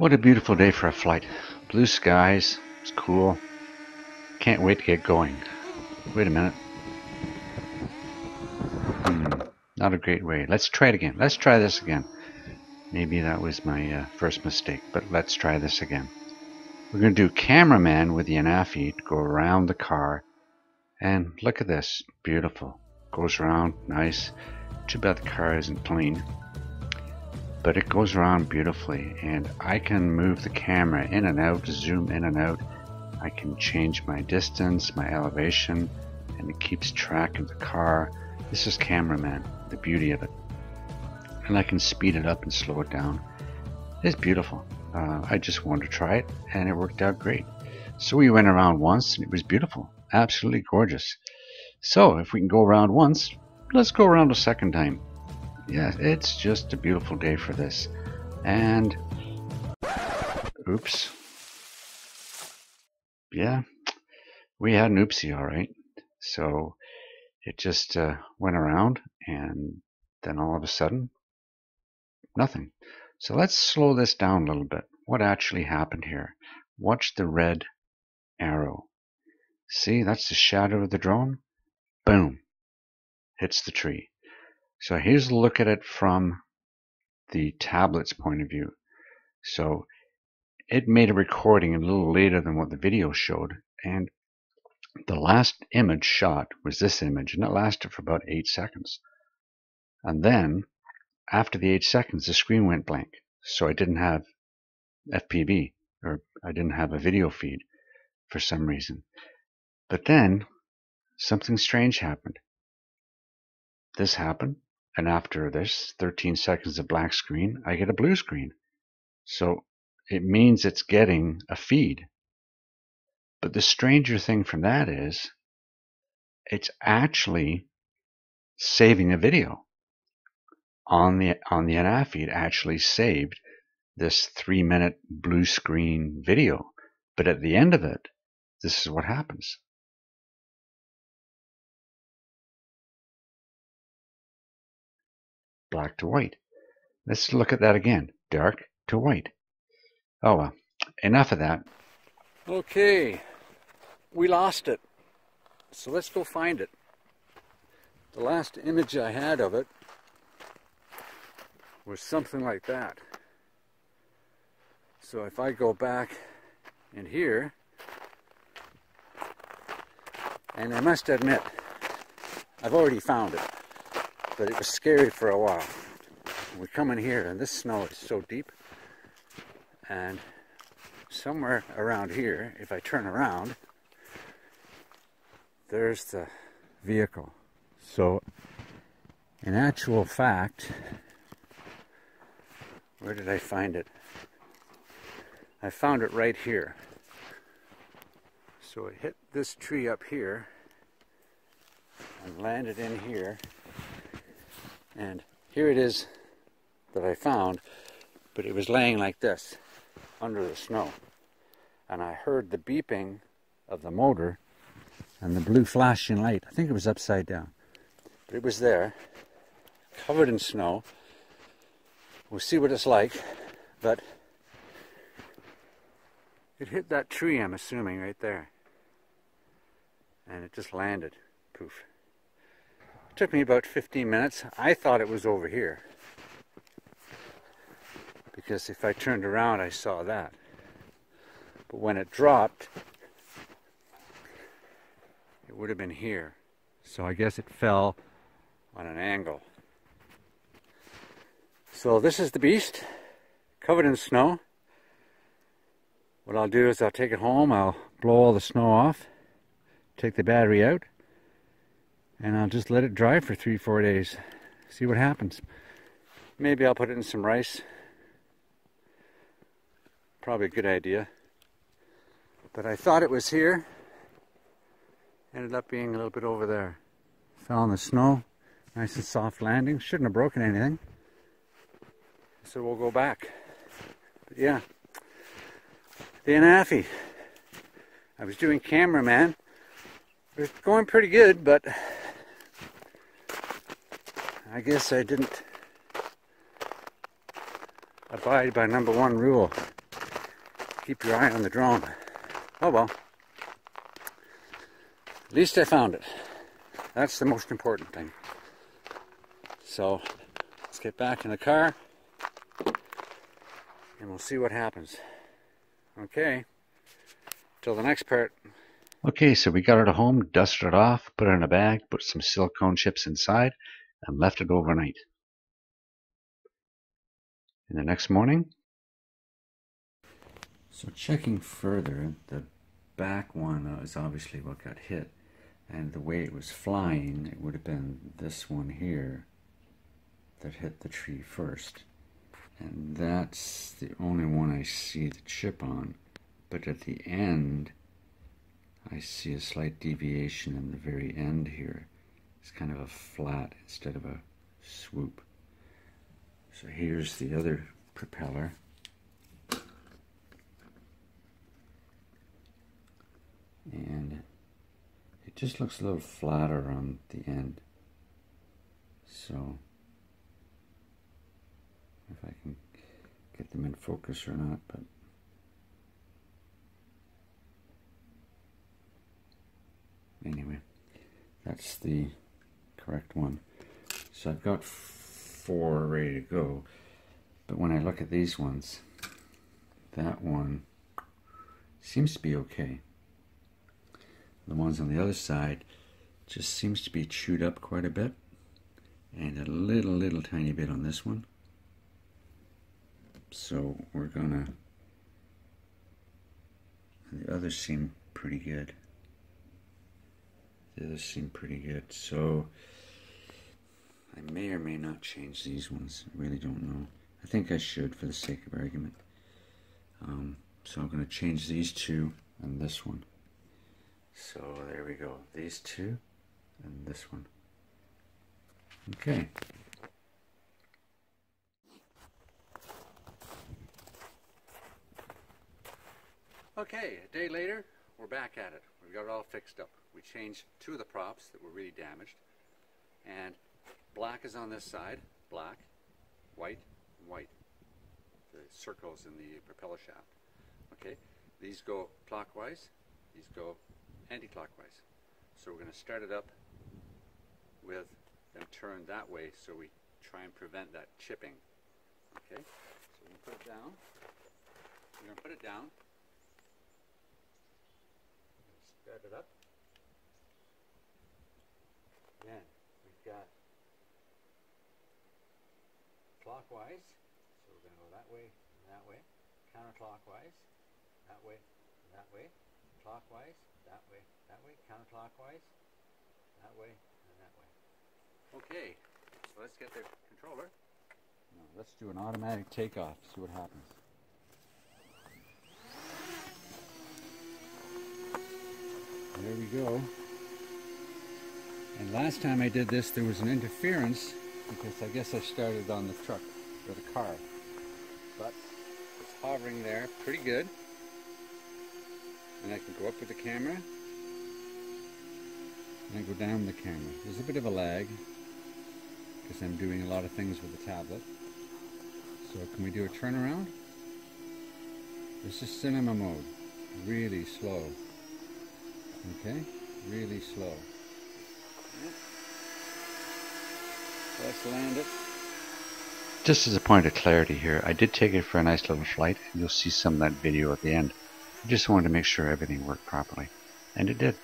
What a beautiful day for a flight. Blue skies, it's cool. Can't wait to get going. Wait a minute. Hmm, not a great way. Let's try it again. Let's try this again. Maybe that was my uh, first mistake, but let's try this again. We're going to do cameraman with the Anafi to go around the car. And look at this. Beautiful. Goes around, nice. Too bad the car isn't clean but it goes around beautifully and I can move the camera in and out, zoom in and out. I can change my distance, my elevation, and it keeps track of the car. This is cameraman, the beauty of it. And I can speed it up and slow it down. It's beautiful. Uh, I just wanted to try it and it worked out great. So we went around once and it was beautiful, absolutely gorgeous. So if we can go around once, let's go around a second time yeah, it's just a beautiful day for this. And, oops. Yeah, we had an oopsie, all right. So it just uh, went around, and then all of a sudden, nothing. So let's slow this down a little bit. What actually happened here? Watch the red arrow. See, that's the shadow of the drone. Boom. Hits the tree. So here's a look at it from the tablet's point of view. So it made a recording a little later than what the video showed. And the last image shot was this image, and it lasted for about eight seconds. And then, after the eight seconds, the screen went blank. So I didn't have FPV, or I didn't have a video feed for some reason. But then, something strange happened. This happened, and after this 13 seconds of black screen, I get a blue screen. So it means it's getting a feed. But the stranger thing from that is it's actually saving a video on the on the Anafi actually saved this three minute blue screen video. But at the end of it, this is what happens. Black to white. Let's look at that again. Dark to white. Oh well, enough of that. Okay, we lost it. So let's go find it. The last image I had of it was something like that. So if I go back in here, and I must admit, I've already found it but it was scary for a while. We come in here and this snow is so deep and somewhere around here, if I turn around, there's the vehicle. So in actual fact, where did I find it? I found it right here. So it hit this tree up here and landed in here and here it is that I found, but it was laying like this under the snow. And I heard the beeping of the motor and the blue flashing light. I think it was upside down, but it was there, covered in snow. We'll see what it's like, but it hit that tree, I'm assuming, right there. And it just landed. Poof. Took me about 15 minutes. I thought it was over here. Because if I turned around, I saw that. But when it dropped, it would have been here. So I guess it fell on an angle. So this is the beast, covered in snow. What I'll do is I'll take it home, I'll blow all the snow off, take the battery out, and I'll just let it dry for three, four days. See what happens. Maybe I'll put it in some rice. Probably a good idea. But I thought it was here. Ended up being a little bit over there. Fell in the snow. Nice and soft landing. Shouldn't have broken anything. So we'll go back. But yeah. The Anafi. I was doing cameraman. It was going pretty good, but I guess I didn't abide by number one rule. keep your eye on the drone. Oh well. At least I found it. That's the most important thing. So let's get back in the car and we'll see what happens. Okay. Till the next part. Okay, so we got it at home, dusted it off, put it in a bag, put some silicone chips inside, and left it overnight. And the next morning, so checking further, the back one uh, is obviously what got hit. And the way it was flying, it would have been this one here that hit the tree first. And that's the only one I see the chip on. But at the end, I see a slight deviation in the very end here. It's kind of a flat instead of a swoop. So here's the other propeller. And it just looks a little flatter on the end. So if I can get them in focus or not, but anyway, that's the correct one. So I've got four ready to go, but when I look at these ones, that one seems to be okay. The ones on the other side just seems to be chewed up quite a bit, and a little, little tiny bit on this one. So we're gonna, the others seem pretty good. The others seem pretty good. So I may or may not change these ones. I really don't know. I think I should for the sake of argument. Um, so I'm going to change these two and this one. So there we go. These two and this one. Okay. Okay, a day later, we're back at it. We got it all fixed up. We changed two of the props that were really damaged. And black is on this side, black, white, white. The circles in the propeller shaft. Okay, these go clockwise, these go anti-clockwise. So we're going to start it up with them turned that way so we try and prevent that chipping. Okay, so we're going to put it down. We're going to put it down. Start it up. Then we've got clockwise, so we're going to go that way that way, counterclockwise, that way, that way, clockwise, that way, that way, counterclockwise, that way, and that way. Okay, so let's get the controller. Now let's do an automatic takeoff, see what happens. There we go. And last time I did this, there was an interference because I guess I started on the truck or the car. But it's hovering there pretty good. And I can go up with the camera and I go down the camera. There's a bit of a lag because I'm doing a lot of things with the tablet. So can we do a turnaround? This is cinema mode. Really slow. Okay? Really slow. Let's land it. Just as a point of clarity here, I did take it for a nice little flight, and you'll see some of that video at the end. I just wanted to make sure everything worked properly. And it did.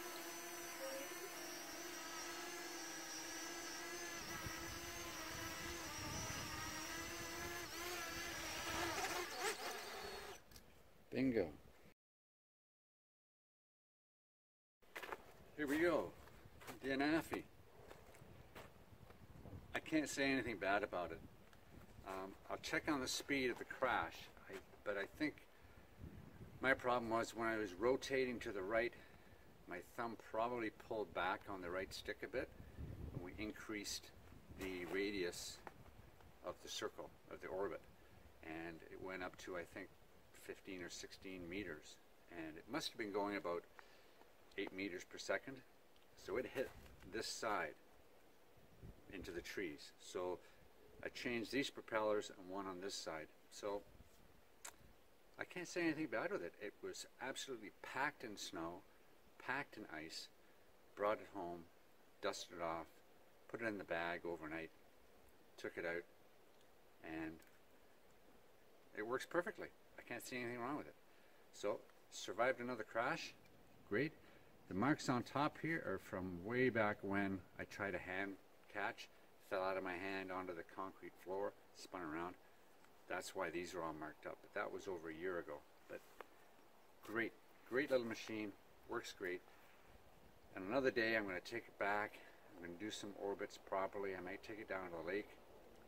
Bingo. Here we go. the Anafi. I can't say anything bad about it. Um, I'll check on the speed of the crash, I, but I think my problem was when I was rotating to the right, my thumb probably pulled back on the right stick a bit, and we increased the radius of the circle, of the orbit, and it went up to, I think, 15 or 16 meters, and it must have been going about 8 meters per second, so it hit this side into the trees. So I changed these propellers and one on this side. So I can't say anything bad with it. It was absolutely packed in snow, packed in ice, brought it home, dusted it off, put it in the bag overnight, took it out, and it works perfectly. I can't see anything wrong with it. So, survived another crash, great. The marks on top here are from way back when I tried a hand catch, fell out of my hand onto the concrete floor, spun around. That's why these are all marked up. But that was over a year ago. But great, great little machine, works great. And another day I'm going to take it back. I'm going to do some orbits properly. I might take it down to the lake,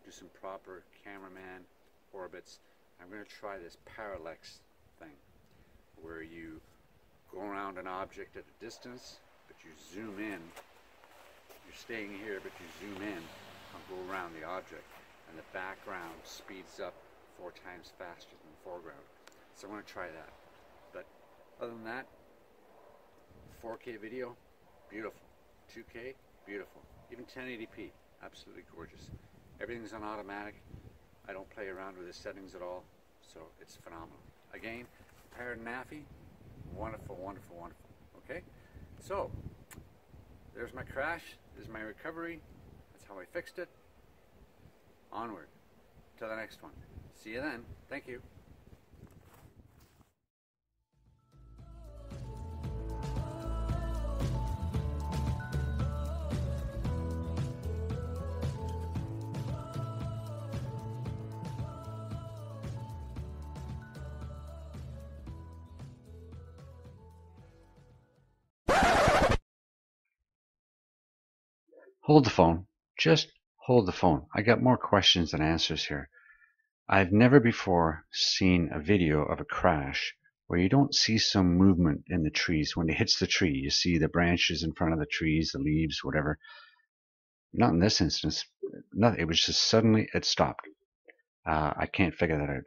do some proper cameraman orbits. I'm going to try this parallax thing where you go around an object at a distance, but you zoom in. You're staying here, but you zoom in and go around the object, and the background speeds up four times faster than the foreground. So I'm going to try that. But other than that, 4K video, beautiful. 2K, beautiful. Even 1080p, absolutely gorgeous. Everything's on automatic. I don't play around with the settings at all, so it's phenomenal. Again, Parrot Anafi, wonderful, wonderful, wonderful. Okay, so there's my crash. There's my recovery. That's how I fixed it. Onward to the next one. See you then. Thank you. Hold the phone. Just hold the phone. I got more questions than answers here. I've never before seen a video of a crash where you don't see some movement in the trees. When it hits the tree, you see the branches in front of the trees, the leaves, whatever. Not in this instance. Not, it was just suddenly it stopped. Uh, I can't figure that out.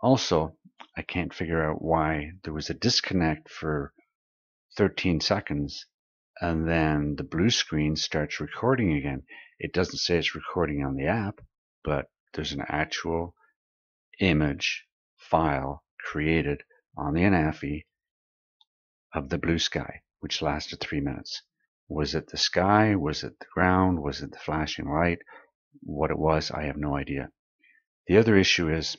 Also, I can't figure out why there was a disconnect for 13 seconds and then the blue screen starts recording again. It doesn't say it's recording on the app, but there's an actual image file created on the Anafi of the blue sky, which lasted three minutes. Was it the sky? Was it the ground? Was it the flashing light? What it was, I have no idea. The other issue is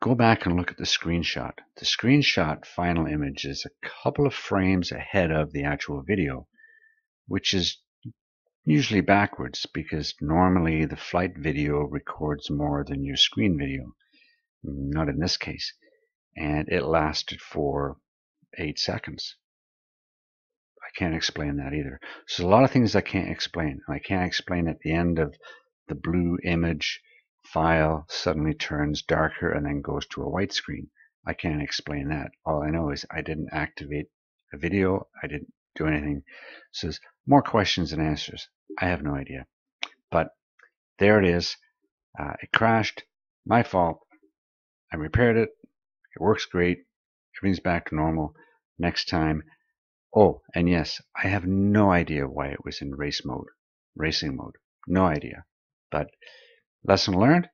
go back and look at the screenshot. The screenshot final image is a couple of frames ahead of the actual video, which is usually backwards because normally the flight video records more than your screen video. Not in this case. And it lasted for eight seconds. I can't explain that either. So a lot of things I can't explain. I can't explain at the end of the blue image file suddenly turns darker and then goes to a white screen. I can't explain that. All I know is I didn't activate a video. I didn't do anything. So there's more questions than answers. I have no idea. But there it is. Uh, it crashed. My fault. I repaired it. It works great. Everything's back to normal. Next time. Oh, and yes, I have no idea why it was in race mode, racing mode. No idea. But Lesson learned.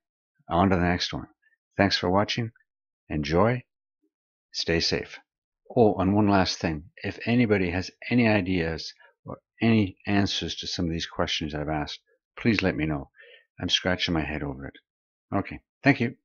On to the next one. Thanks for watching. Enjoy. Stay safe. Oh, and one last thing. If anybody has any ideas or any answers to some of these questions I've asked, please let me know. I'm scratching my head over it. Okay. Thank you.